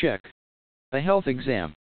Check. A health exam.